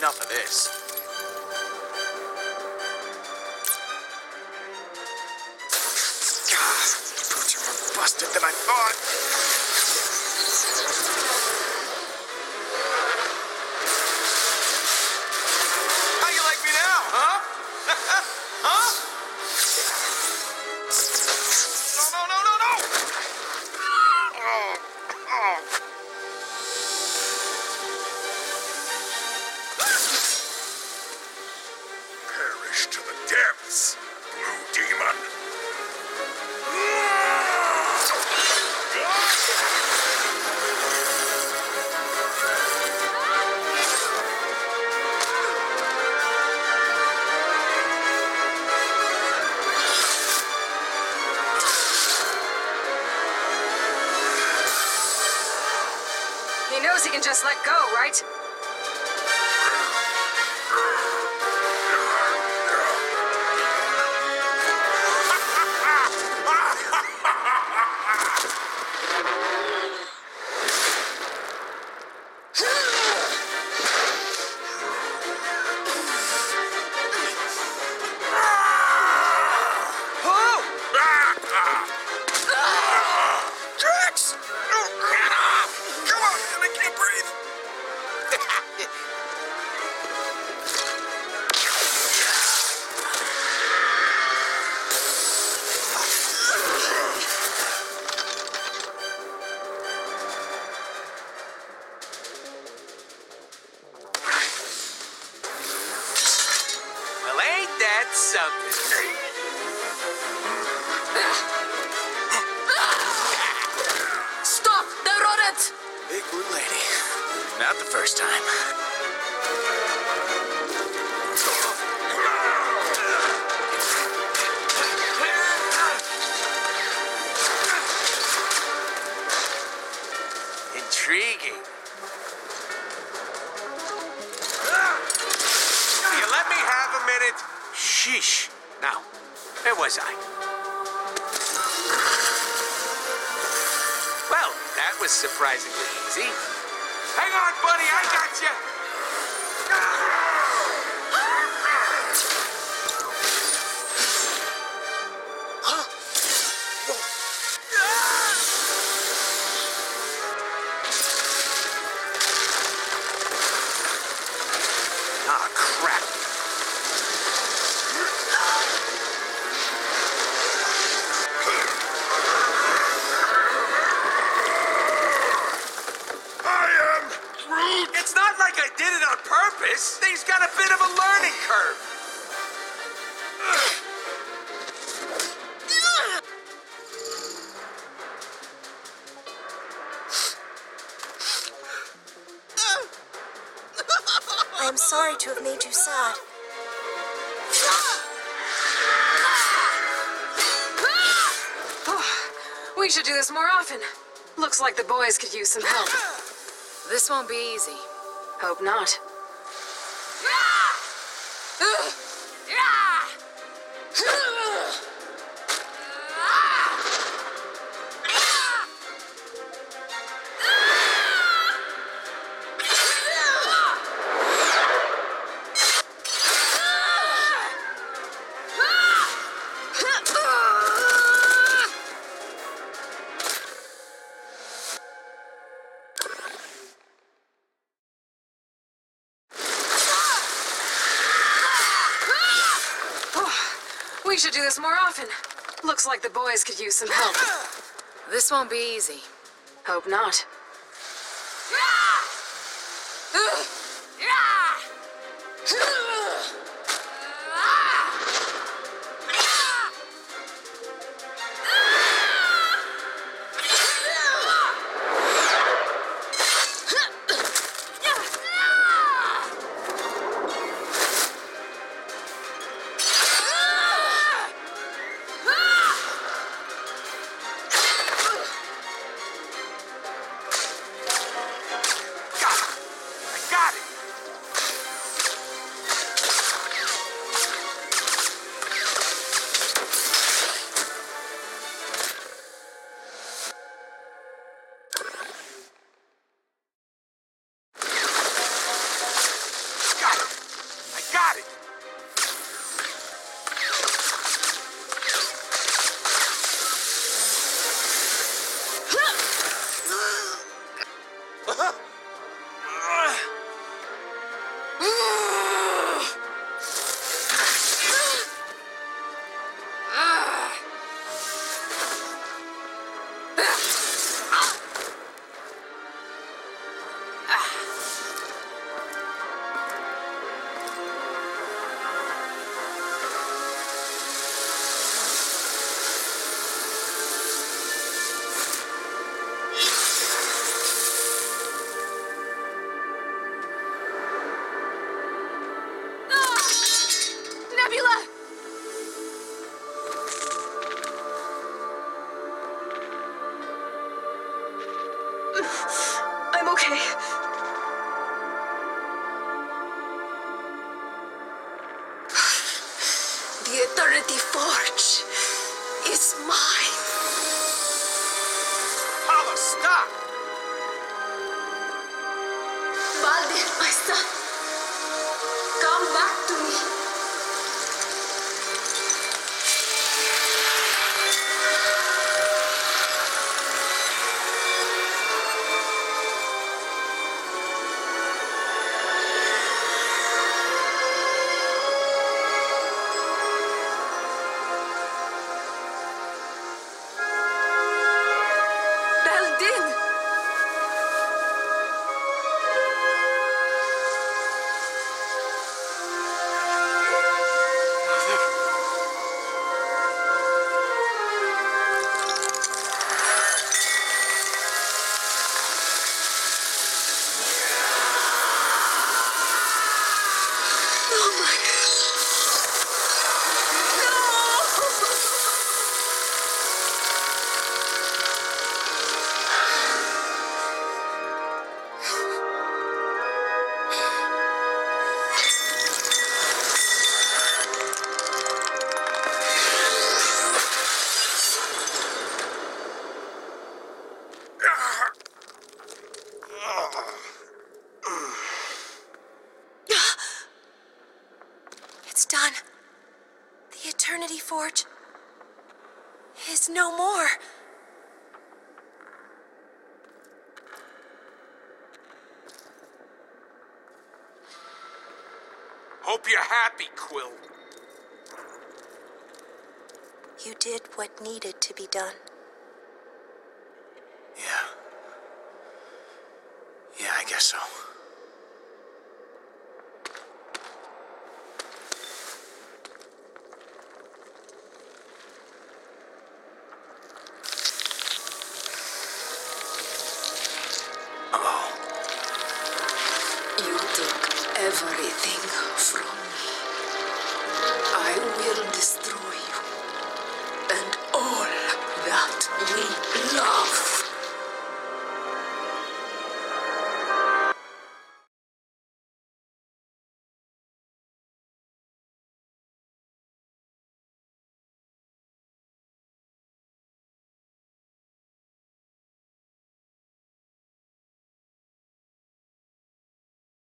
enough of this. God, boots are more busted than I thought. Knows he can just let go, right? Something? Stop the rodent! Big blue lady. Not the first time. Was surprisingly easy. Hang on, buddy, I got you. Am Groot. It's not like I did it on purpose. Thing's got a bit of a learning curve. I am sorry to have made you sad. Oh, we should do this more often. Looks like the boys could use some help. This won't be easy. Hope not. should do this more often. Looks like the boys could use some help. This won't be easy. Hope not. The Eternity Forge is mine. Hala, stop! Baldi, my son, come back to me. мама. Forge is no more. Hope you're happy, Quill. You did what needed to be done. Yeah. Yeah, I guess so. Everything from